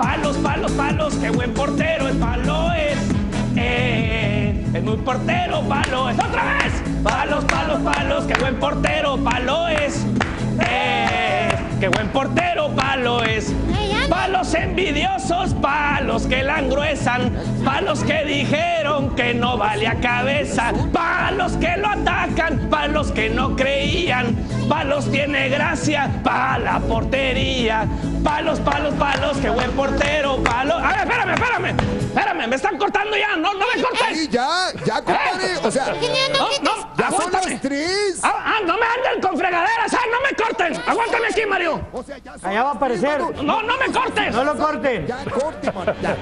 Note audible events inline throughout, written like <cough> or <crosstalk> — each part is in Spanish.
Palos, palos, palos, qué buen portero es palo es. Eh, es muy portero, palo es. ¡Otra vez! Palos, palos, palos, qué buen portero, palo es. Eh, qué buen portero, palo es. Palos envidiosos, palos que la engruesan, palos que dijeron que no vale a cabeza, palos que lo atacan, palos que no creían, palos tiene gracia, pa' la portería, palos, palos, palos, qué buen portero, palos. A ver, espérame, espérame, espérame, me están cortando ya, no, no me cortes. Sí, ya, ya, compadre. O sea, No, no, aguántame. las tres. Ah, ah, no me anden con fregaderas, ah, no me corten. Aguántame aquí, Mario. O sea, ya son Allá va a aparecer. No, no me cortes. No lo corten. Ya, corte, mano. Ya,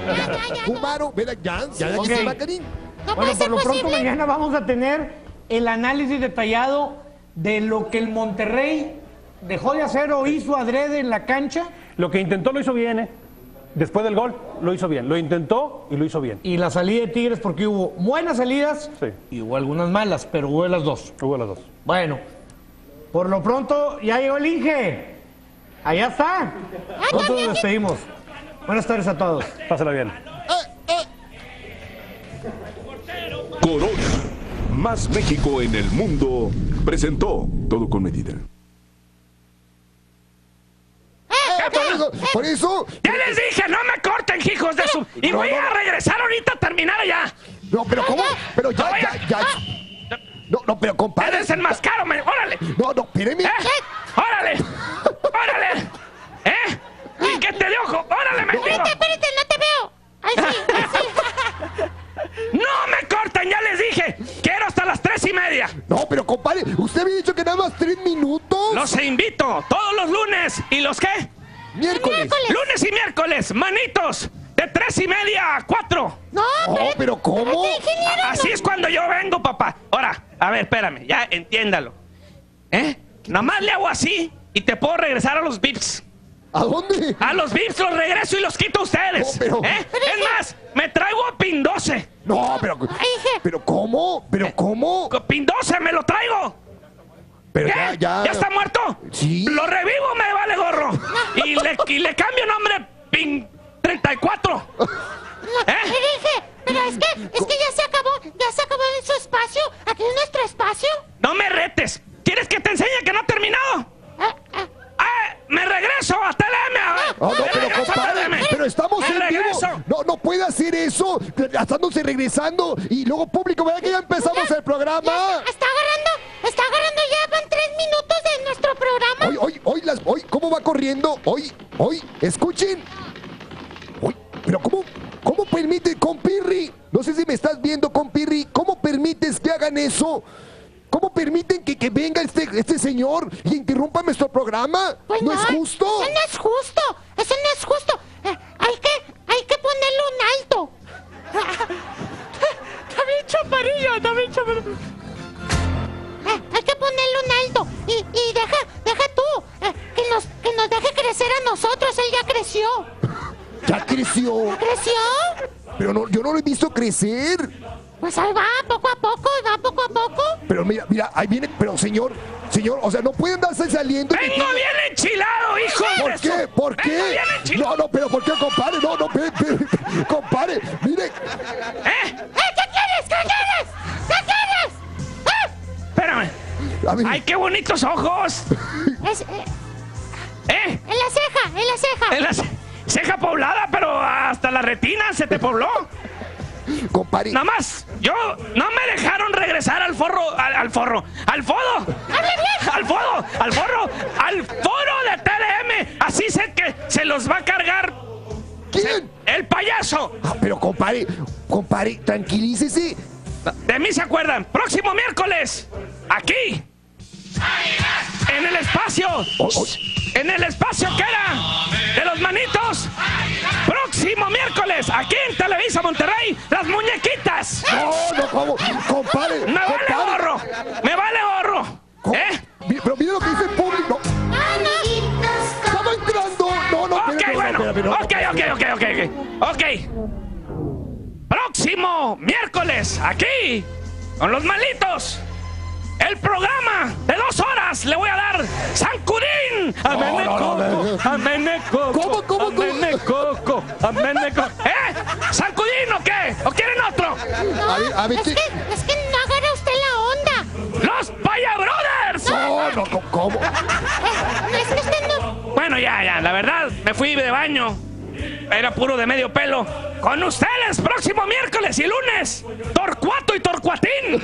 ya. Ya, ya, ya. No Bueno, por lo pronto posible. mañana vamos a tener el análisis detallado de lo que el Monterrey dejó de hacer o hizo adrede en la cancha Lo que intentó lo hizo bien, ¿eh? Después del gol lo hizo bien. Lo intentó y lo hizo bien. y la salida de Tigres porque hubo buenas salidas Sí. y hubo algunas malas, pero hubo las dos. Hubo las dos. Bueno, por lo pronto ya llegó el Inge. Allá está. Nosotros nos despedimos. Buenas tardes a todos. Pásala bien. Corona, más México en el mundo, presentó todo con medida. Eh, por eso, por eso. Ya les dije, no me corten, hijos de su. Y voy a regresar ahorita a terminar ya. No, pero ¿cómo? Pero ya, ya, ya. No, no, pero compadre. Eres el más caro, me- órale. No, no, espéreme. ¿Eh? ¡Órale! ¡Órale! ¿Eh? ¡Y que te ojo! ¡Órale, mendigo! Espérate, no te veo. Ay, sí, ay, sí. ¡No me corten! ¡Ya les dije! ¡Quiero hasta las tres y media! No, pero compadre, usted había dicho que nada más tres minutos. Los invito todos los lunes. ¿Y los qué? Miércoles. Miércoles. Lunes y miércoles, manitos. De tres y media a cuatro. No, espérate. pero ¿cómo? Ingeniero, Así no. es cuando yo vengo, papá. Ahora, a ver, espérame, ya entiéndalo. ¿Eh? Nomás le hago así y te puedo regresar a los VIPs. ¿A dónde? A los VIPs los regreso y los quito a ustedes. No, pero- ¿Eh? Es más, me traigo a Pin 12. No, pero. ¿Pero cómo? ¿Pero cómo? Pin 12 me lo traigo. Pero ¿Qué? ya, ya. ¿Ya está muerto? Sí. Lo revivo, me vale gorro. Y le, y le cambio nombre Pin 34. Te ¿Eh? dije, pero es que, es que ya se acabó, ya se acabó en su espacio. Aquí es nuestro espacio. No me retes. ¿Quieres que te enseñe que no ha terminado? Ah, ah. ¡Ah! ¡Me regreso hasta el M! a ver. Ah, no, ¡Me pero compadre, pero estamos ¡Me en vivo. regreso! No, no puede hacer eso. Estándose regresando. Y luego público, ¿verdad que ya empezamos el programa? Hoy, hoy, escuchen. Hoy, pero ¿cómo, cómo permite, compirri? No sé si me estás viendo, compirri. ¿Cómo permites que hagan eso? ¿Cómo permiten que, que venga este, este señor y interrumpa nuestro programa? Pues ¿No, es justo? Eso no es justo, eso no es justo. Eh, hay que, hay que ponerle un alto. <laughs> Chaparrillo, está bien chaparrillo. Eh, hay que ponerle un alto. Y, y deja, deja eh, que, nos, deje crecer a nosotros. Él ya creció. Ya creció. ¿Creció? Pero no, yo no lo he visto crecer. Pues ahí va, poco a poco, va poco a poco. Pero mira, mira, ahí viene. Pero señor, señor, o sea, no pueden darse saliendo. ¡Vengo bien enchilado, hijo ¿Por de qué? ¿Por ¡Vengo bien qué? enchilado! No, no, pero ¿por qué, compadre? No, no, compadre, mire. ¿Eh? ¡Eh, qué quieres! ¿Qué quieres? ¿Qué quieres? ¡Eh! Espérame. ¡Ay, qué bonitos ojos! Es, eh, ¿Eh? en la ceja, en la ceja. En la ce- ceja poblada, pero hasta la retina se te pobló. compadre. Nada más, yo no me dejaron regresar al forro, al, al forro, al fodo. Al fodo, al forro, al foro de TDM. Así sé que se los va a cargar ¿Quién? el payaso. Ah, pero compadre, compadre, tranquilícese. De mí se acuerdan. Próximo miércoles, aquí. En el espacio. En el espacio que era de los manitos. Próximo miércoles, aquí en Televisa Monterrey, las muñequitas. No, no, ¿cómo? Compadre, Me vale compadre. gorro. Me vale gorro. ¿Eh? Pero mire lo que dice el público. Estaba entrando. No, no, Ok, bueno. ok, ok, ok, ok. Ok. Próximo miércoles, aquí, con los malitos. El programa de dos horas le voy a dar San Cudín. Amene no, no, no, coco, no. amene coco, ¿Cómo, cómo, cómo? amene coco. También me co- ¿Eh? ¿Sancudín o qué? ¿O quieren otro? No, A a es, que, es que no agarra usted la onda. ¡Los Paya Brothers! No, no, ¿cómo? Eh, es que usted no. Bueno, ya, ya, la verdad, me fui de baño. Era puro de medio pelo. Con ustedes, próximo miércoles y lunes, Torcuato y Torcuatín. <laughs>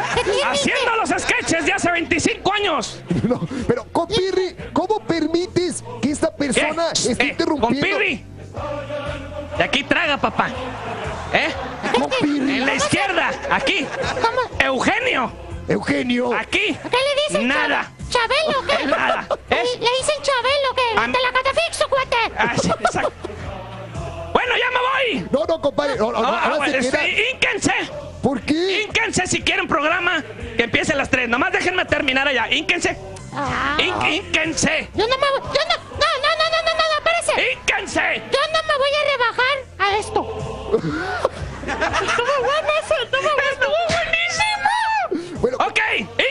<laughs> Haciendo los sketches de hace 25 años. <laughs> No, pero, compirri, ¿cómo permites que esta persona ¿Qué? esté Eh, interrumpiendo? Compirri. De aquí traga, papá. ¿Eh? Compirri. En la izquierda, aquí. ¿Cómo? Eugenio, Eugenio. aquí. ¿Qué le dicen? Nada. ¿Chabelo qué? <laughs> Nada. ¿Eh? Le, dicen Chabelo que Am- te la catafixo, cuate. Ah, sí, exacto. Bueno, ya me voy. No, no, compadre. No, no, no, Ah, se queda. ¿Por qué? Ínquense si quieren programa que empiece a las 3. Nomás déjenme terminar allá. Ínquense. Ah. Ínquense. Yo no me voy. Yo no. No, no, no, no, no, no, espérese. Ínquense. Yo no me voy a rebajar a esto. Estuvo bueno eso, estuvo bueno. ¡Estuvo buenísimo! Bueno, Ok,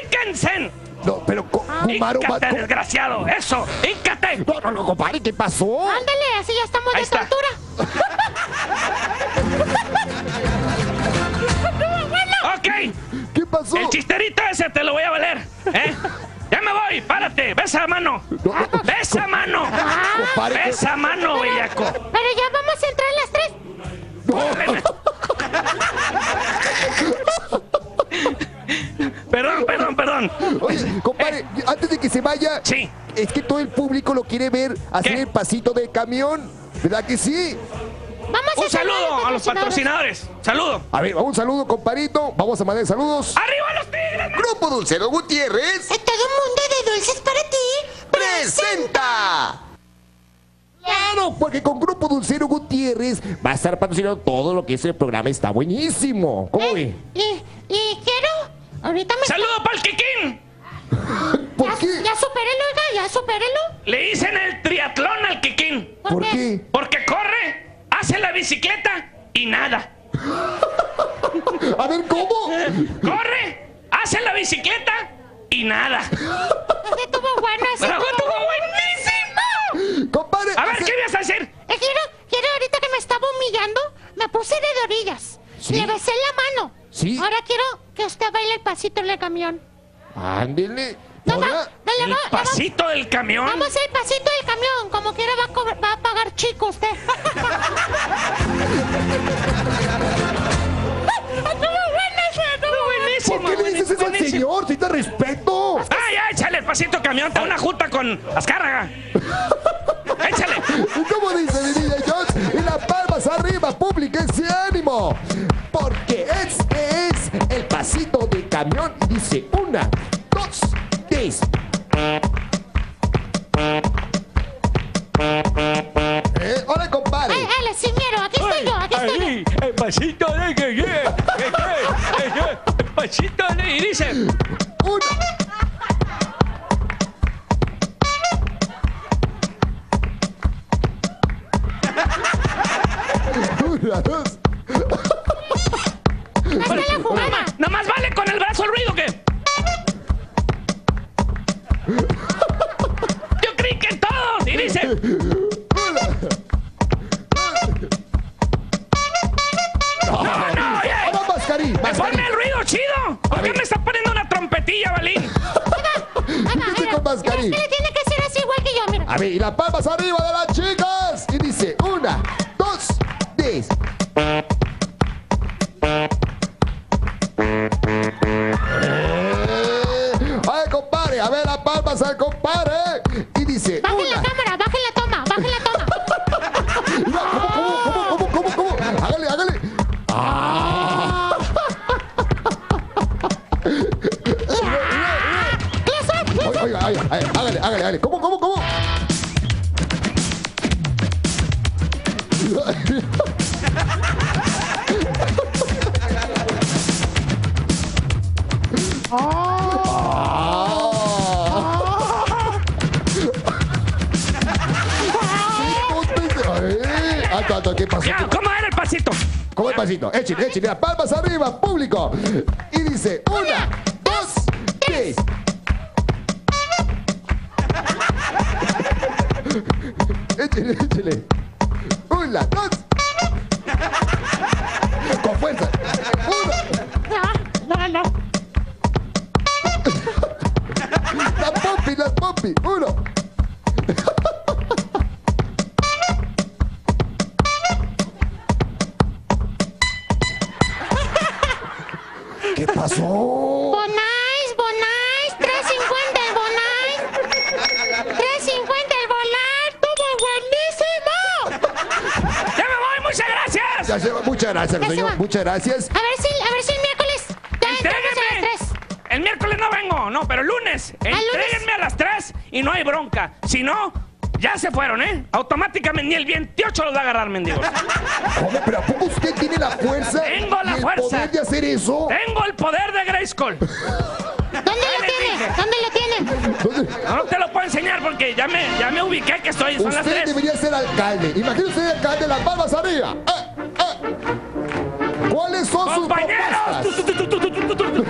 ínquense. no, pero Kumaro co- desgraciado. Eso, íncate. No, no, no, compadre, ¿qué pasó? Ándale, así ya estamos Ahí de está. tortura. Ok, ¿Qué pasó? el chisterito ese te lo voy a valer. ¿Eh? Ya me voy, párate. Besa mano. No, no, Besa mano. ¿qué- Besa mano, bellaco. Pero ya vamos a entrar las tres. <laughs> Perdón, perdón, perdón. Oye, compadre, antes de que se vaya, Sí. es que todo el público lo quiere ver hacer ¿Qué? el pasito del camión. ¿Verdad que sí? Vamos a Un saludo a los patrocinadores. Saludo. A ver, un saludo, compadito. Vamos a mandar saludos. ¡Arriba los tigres! Grupo Dulcero Gutiérrez En todo mundo de dulces para ti. presenta. Claro, porque con Grupo Dulcero Gutiérrez va a estar patrocinando todo lo que es el programa. Está buenísimo. ¿Cómo ve? Y, y quiero. Ahorita me. ¡Saludo para el Kikín! <laughs> ¿Por ya, qué? ya supérelo, oiga, ya supérelo. Le dicen el triatlón al Kikín. ¿Por qué? Hace la bicicleta y nada. A ver, ¿cómo? Corre, hace la bicicleta y nada. Estuvo bueno, ese ¡Bravo, estuvo estuvo bueno. buenísimo! Compadre. A ver, hace- ¿qué ibas a? Eh, quiero, quiero ahorita que me estaba humillando, me puse de orillas. ¿Sí? Le besé la mano. ¿Sí? Ahora quiero que usted baile el pasito en el camión. Ándele. No, va, Ahora, no, le El va- le va- pasito del camión. Vamos el pasito del camión. Como quiera va a, cobrar- va a pagar chico usted. <laughs> Buenísimo. ¿Por qué le dices eso al señor? Si te respeto. Ah, ya, échale el pasito del camión. Te una junta con Azcárraga. <laughs> Échale. ¿Cómo dice mi niña Jones? Y las palmas arriba, público, ese ánimo. Porque este es el pasito del camión. Y dice una, aquí estoy yo, aquí estoy yo. El pasito de que El pasito de... Y dice... arriba de las chicas. Y dice una, dos, tres. Eh, Ay, compadre, a ver las palmas al compadre. Y dice Bajen una. la cámara, bajen la toma, bajen la toma. <laughs> Mira, ¿cómo, cómo, cómo, cómo, cómo? Hágale, hágale. Ah. Oiga, oiga, oiga, hágale, hágale, hágale. ¿Cómo, cómo, cómo? ¿Cómo era el pasito? ¿Cómo el pasito? Échale, échale, palmas arriba, público. Y dice, una, dos, tres. <laughs> Échale, échale. Una, dos. Con fuerza. Uno. No, no, no. <laughs> La pompi, la pompi. Uno. Gracias! Ya se va. Muchas gracias, señor. Muchas gracias. A ver si, a ver si el miércoles ya entramos a las 3. El miércoles no vengo, no, pero el lunes. Entréguenme a las 3 y no hay bronca. Si no, ya se fueron, ¿eh? Automáticamente ni el 28 los va a agarrar, mendigos. ¿Cómo? ¿Pero a poco usted tiene la fuerza? Tengo la y el fuerza. poder de hacer eso? Tengo el poder de Grayskull. ¿Dónde lo tiene? ¿Dónde lo tiene? No te lo puedo enseñar porque ya me, ya me ubiqué que estoy. Son las usted 3. debería ser alcalde. Imagínese usted alcalde, las palmas arriba. Eh, eh. ¿Cuáles son sus ¡Compañeros! propuestas? Tu, tu.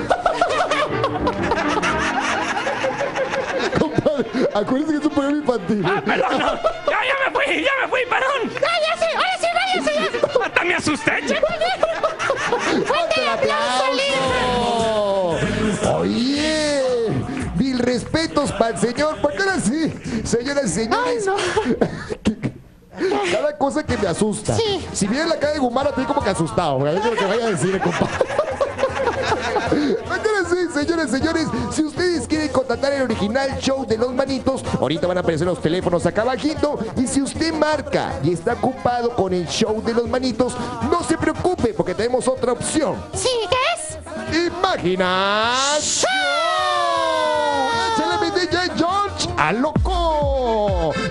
Compadre, acuérdese que es un programa infantil. Ah, perdón, no. Ya, ya me fui, ya me fui, perdón. ¡Ah, ya sí! Señoras y señores. <laughs> Cada cosa que me asusta. Sí. Si viene la cara de Gumara, estoy como que asustado. A ver qué es lo que vaya a decir, compadre. <laughs> Señores, señores, si ustedes quieren contratar el original show de los manitos, ahorita van a aparecer los teléfonos acá abajito. Y si usted marca y está ocupado con el show de los manitos, no se preocupe, porque tenemos otra opción. ¿Sí? ¿Qué es? Imaginación. Échale mi DJ George a loco. Oh,